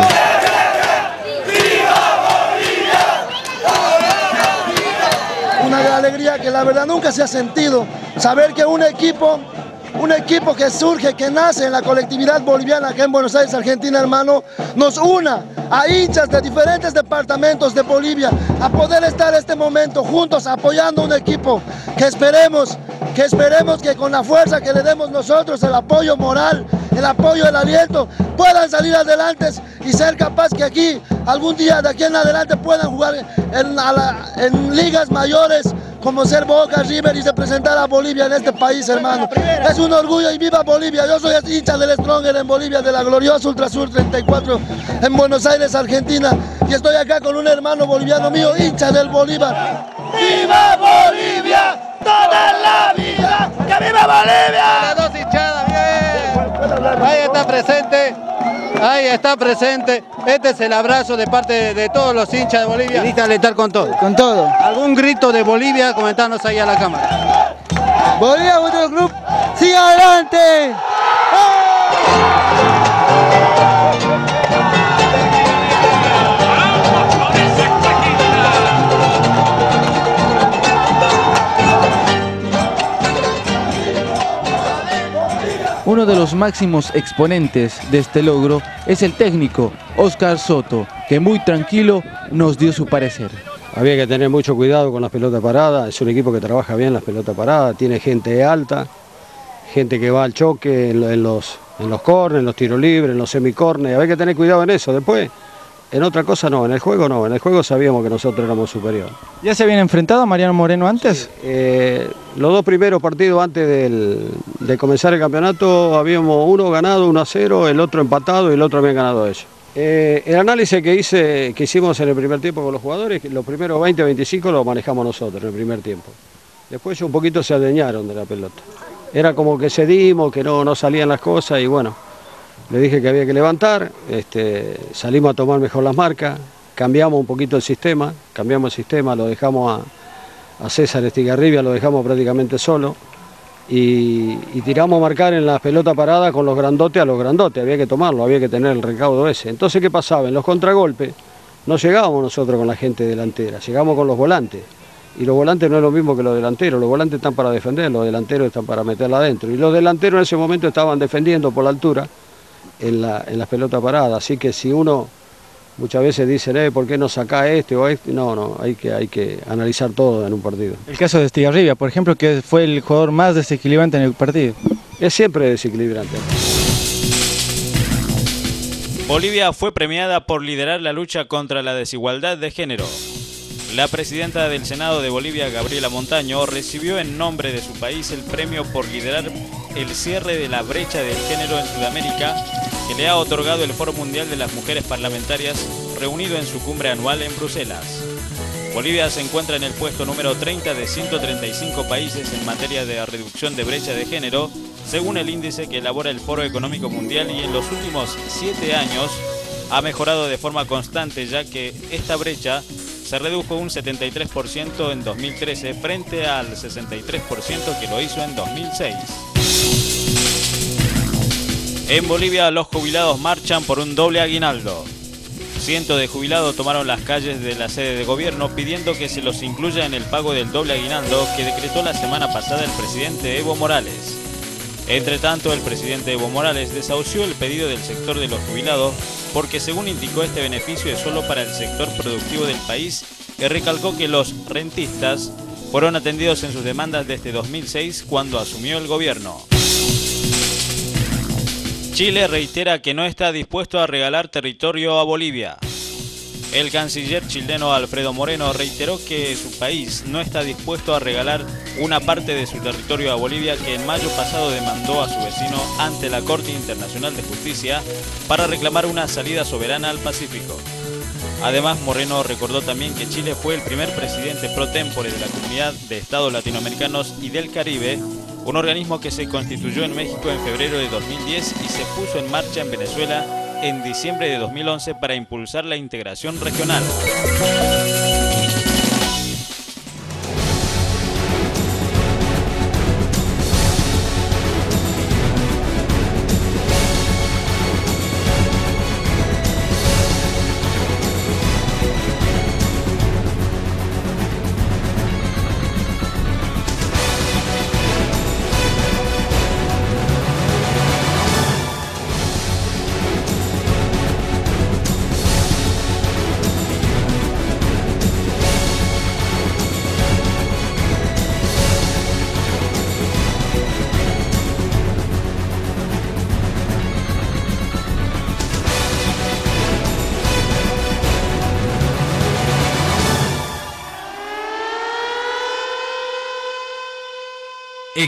Una gran alegría que la verdad nunca se ha sentido. Saber que un equipo, un equipo que surge, que nace en la colectividad boliviana aquí en Buenos Aires, Argentina, hermano, nos una a hinchas de diferentes departamentos de Bolivia a poder estar este momento juntos apoyando un equipo que esperemos, que esperemos que con la fuerza que le demos nosotros, el apoyo moral, el apoyo, el aliento, puedan salir adelante y ser capaz que aquí algún día de aquí en adelante puedan jugar en, ligas mayores como ser Boca, River y representar a Bolivia en este país, hermano. Es un orgullo y viva Bolivia. Yo soy hincha del Stronger en Bolivia, de la gloriosa Ultra Sur 34 en Buenos Aires, Argentina. Y estoy acá con un hermano boliviano mío, hincha del Bolívar. ¡Viva Bolivia! ¡Toda la vida! ¡Que viva Bolivia! Las dos hinchadas, bien. Ahí está presente. Ahí está presente. Este es el abrazo de parte de, de todos los hinchas de Bolivia. A con todo. Con todo. ¿Algún grito de Bolivia? Comentanos ahí a la cámara. Bolivia Fútbol Club, siga adelante. Uno de los máximos exponentes de este logro es el técnico Oscar Soto, que muy tranquilo nos dio su parecer. Había que tener mucho cuidado con las pelotas paradas, es un equipo que trabaja bien las pelotas paradas, tiene gente alta, gente que va al choque en, lo- en los, en los en los tiros libres, en los semicorners, había que tener cuidado en eso. Después, en otra cosa no, en el juego no, en el juego sabíamos que nosotros éramos superiores. ¿Ya se habían enfrentado a Mariano Moreno antes? Eh, los dos primeros partidos antes del- de comenzar el campeonato habíamos uno ganado 1 a 0, el otro empatado y el otro habían ganado ellos. Eh, el análisis que, hice, que hicimos en el primer tiempo con los jugadores, los primeros 20 25 lo manejamos nosotros en el primer tiempo. Después ellos un poquito se adueñaron de la pelota. Era como que cedimos, que no, no salían las cosas y bueno, le dije que había que levantar, este, salimos a tomar mejor las marcas, cambiamos un poquito el sistema, cambiamos el sistema, lo dejamos a, a César Estigarribia, lo dejamos prácticamente solo y, tiramos a marcar en la pelota parada con los grandotes a los grandotes, había que tomarlo, había que tener el recaudo ese. Entonces, ¿qué pasaba? En los contragolpes no llegábamos nosotros con la gente delantera, llegamos con los volantes. Y los volantes no es lo mismo que los delanteros, los volantes están para defender, los delanteros están para meterla adentro. Y los delanteros en ese momento estaban defendiendo por la altura en, la, en las pelotas paradas. Así que si uno muchas veces dice, eh, ¿por qué no saca este o este? No, no, hay que, hay que analizar todo en un partido. El caso de Estigarribia, por ejemplo, que fue el jugador más desequilibrante en el partido. Es siempre desequilibrante. Bolivia fue premiada por liderar la lucha contra la desigualdad de género. La presidenta del Senado de Bolivia, Gabriela Montaño, recibió en nombre de su país el premio por liderar el cierre de la brecha del género en Sudamérica que le ha otorgado el Foro Mundial de las Mujeres Parlamentarias reunido en su cumbre anual en Bruselas. Bolivia se encuentra en el puesto número 30 de 135 países en materia de reducción de brecha de género, según el índice que elabora el Foro Económico Mundial y en los últimos siete años ha mejorado de forma constante ya que esta brecha se redujo un 73% en 2013 frente al 63% que lo hizo en 2006. En Bolivia los jubilados marchan por un doble aguinaldo. Cientos de jubilados tomaron las calles de la sede de gobierno pidiendo que se los incluya en el pago del doble aguinaldo que decretó la semana pasada el presidente Evo Morales. Entre tanto, el presidente Evo Morales desahució el pedido del sector de los jubilados porque según indicó este beneficio es solo para el sector productivo del país y recalcó que los rentistas fueron atendidos en sus demandas desde 2006 cuando asumió el gobierno. Chile reitera que no está dispuesto a regalar territorio a Bolivia. El canciller chileno Alfredo Moreno reiteró que su país no está dispuesto a regalar una parte de su territorio a Bolivia que en mayo pasado demandó a su vecino ante la Corte Internacional de Justicia para reclamar una salida soberana al Pacífico. Además, Moreno recordó también que Chile fue el primer presidente pro tempore de la Comunidad de Estados Latinoamericanos y del Caribe un organismo que se constituyó en México en febrero de 2010 y se puso en marcha en Venezuela en diciembre de 2011 para impulsar la integración regional.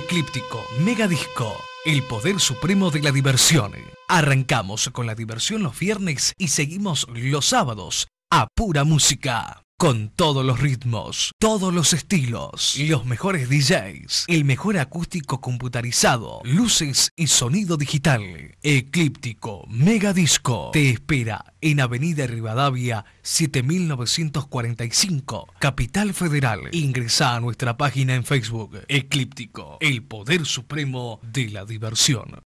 Eclíptico, Megadisco, el poder supremo de la diversión. Arrancamos con la diversión los viernes y seguimos los sábados a pura música. Con todos los ritmos, todos los estilos, los mejores DJs, el mejor acústico computarizado, luces y sonido digital. Eclíptico Mega Disco te espera en Avenida Rivadavia 7945, Capital Federal. Ingresa a nuestra página en Facebook. Eclíptico, el poder supremo de la diversión.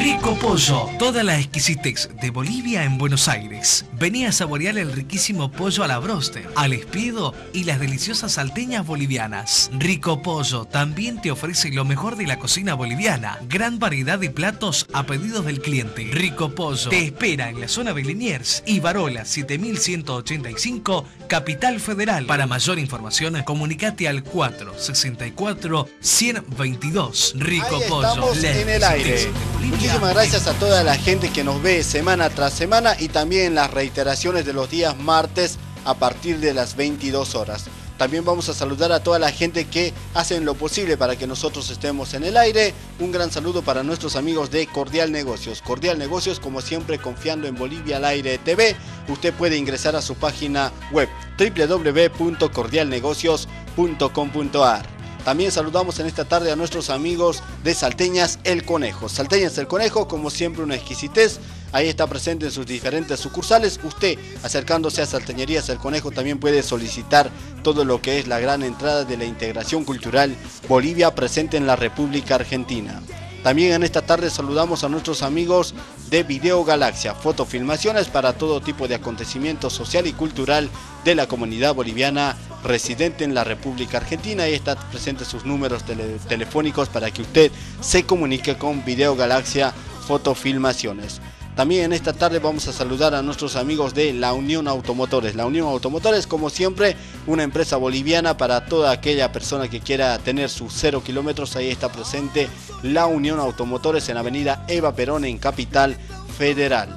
Rico Pollo, toda la exquisitez de Bolivia en Buenos Aires. Vení a saborear el riquísimo pollo a la broste, al espido y las deliciosas salteñas bolivianas. Rico Pollo también te ofrece lo mejor de la cocina boliviana, gran variedad de platos a pedidos del cliente. Rico Pollo te espera en la zona de Liniers y Barola 7185, Capital Federal. Para mayor información, comunicate al 464 122. Rico Pollo en el aire. Muchísimas gracias a toda la gente que nos ve semana tras semana y también las reiteraciones de los días martes a partir de las 22 horas. También vamos a saludar a toda la gente que hacen lo posible para que nosotros estemos en el aire. Un gran saludo para nuestros amigos de Cordial Negocios. Cordial Negocios, como siempre, confiando en Bolivia al aire TV. Usted puede ingresar a su página web www.cordialnegocios.com.ar. También saludamos en esta tarde a nuestros amigos de Salteñas El Conejo. Salteñas El Conejo, como siempre, una exquisitez. Ahí está presente en sus diferentes sucursales. Usted, acercándose a Salteñerías El Conejo, también puede solicitar todo lo que es la gran entrada de la integración cultural Bolivia presente en la República Argentina. También en esta tarde saludamos a nuestros amigos de Video Galaxia, fotofilmaciones para todo tipo de acontecimiento social y cultural de la comunidad boliviana residente en la República Argentina. Ahí están presentes sus números telefónicos para que usted se comunique con Video Galaxia Fotofilmaciones. También en esta tarde vamos a saludar a nuestros amigos de la Unión Automotores. La Unión Automotores, como siempre, una empresa boliviana para toda aquella persona que quiera tener sus cero kilómetros. Ahí está presente la Unión Automotores en Avenida Eva Perón en Capital Federal.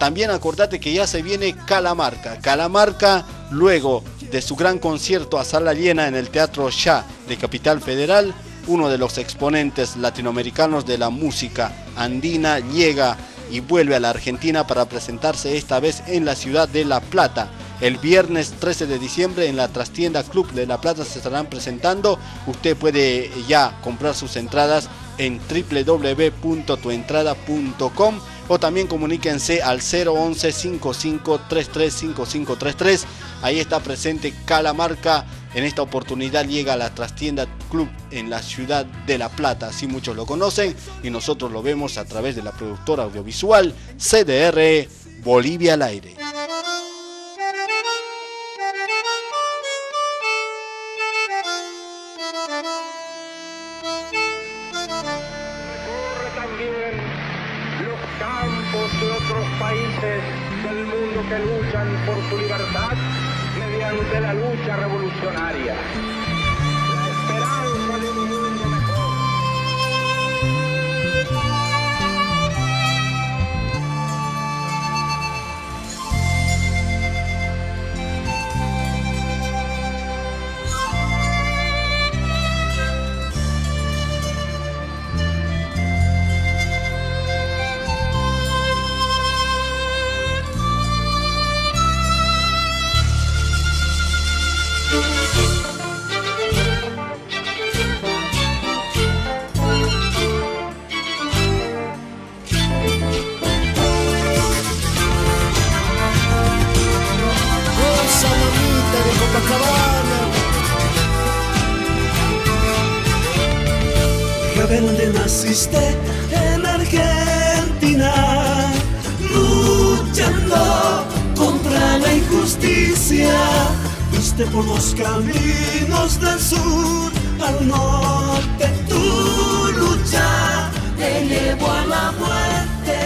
También acordate que ya se viene Calamarca. Calamarca, luego de su gran concierto a sala llena en el Teatro Ya de Capital Federal, uno de los exponentes latinoamericanos de la música andina llega y vuelve a la Argentina para presentarse esta vez en la ciudad de La Plata. El viernes 13 de diciembre en la trastienda Club de La Plata se estarán presentando. Usted puede ya comprar sus entradas en www.tuentrada.com o también comuníquense al 011 5533 5533. Ahí está presente Calamarca en esta oportunidad llega a la trastienda Club en la ciudad de La Plata, así muchos lo conocen y nosotros lo vemos a través de la productora audiovisual CDR Bolivia al aire. Rebelde naciste en Argentina, luchando contra la injusticia. Fuiste por los caminos del sur al norte, tu lucha te llevó a la muerte,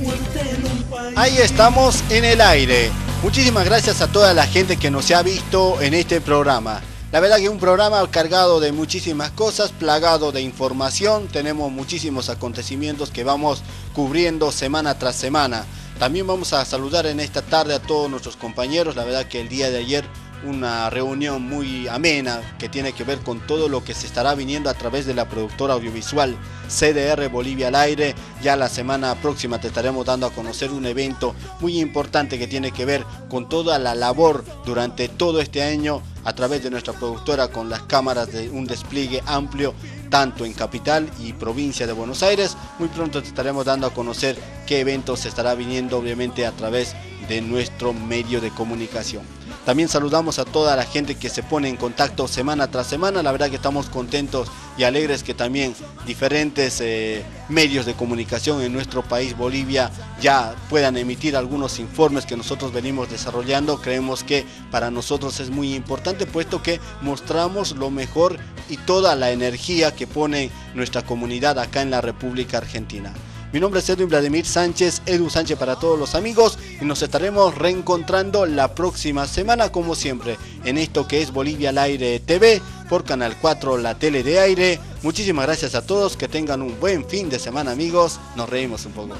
muerte en un país. Ahí estamos en el aire. Muchísimas gracias a toda la gente que nos ha visto en este programa. La verdad que un programa cargado de muchísimas cosas, plagado de información. Tenemos muchísimos acontecimientos que vamos cubriendo semana tras semana. También vamos a saludar en esta tarde a todos nuestros compañeros. La verdad que el día de ayer una reunión muy amena que tiene que ver con todo lo que se estará viniendo a través de la productora audiovisual CDR Bolivia al aire. Ya la semana próxima te estaremos dando a conocer un evento muy importante que tiene que ver con toda la labor durante todo este año a través de nuestra productora con las cámaras de un despliegue amplio tanto en capital y provincia de Buenos Aires. Muy pronto te estaremos dando a conocer qué evento se estará viniendo obviamente a través de nuestro medio de comunicación. También saludamos a toda la gente que se pone en contacto semana tras semana. La verdad que estamos contentos y alegres que también diferentes eh, medios de comunicación en nuestro país, Bolivia, ya puedan emitir algunos informes que nosotros venimos desarrollando. Creemos que para nosotros es muy importante puesto que mostramos lo mejor y toda la energía que pone nuestra comunidad acá en la República Argentina. Mi nombre es Edwin Vladimir Sánchez, Edu Sánchez para todos los amigos y nos estaremos reencontrando la próxima semana como siempre en esto que es Bolivia al aire TV por Canal 4 la tele de aire. Muchísimas gracias a todos, que tengan un buen fin de semana amigos, nos reímos un poco.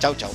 Chau chau.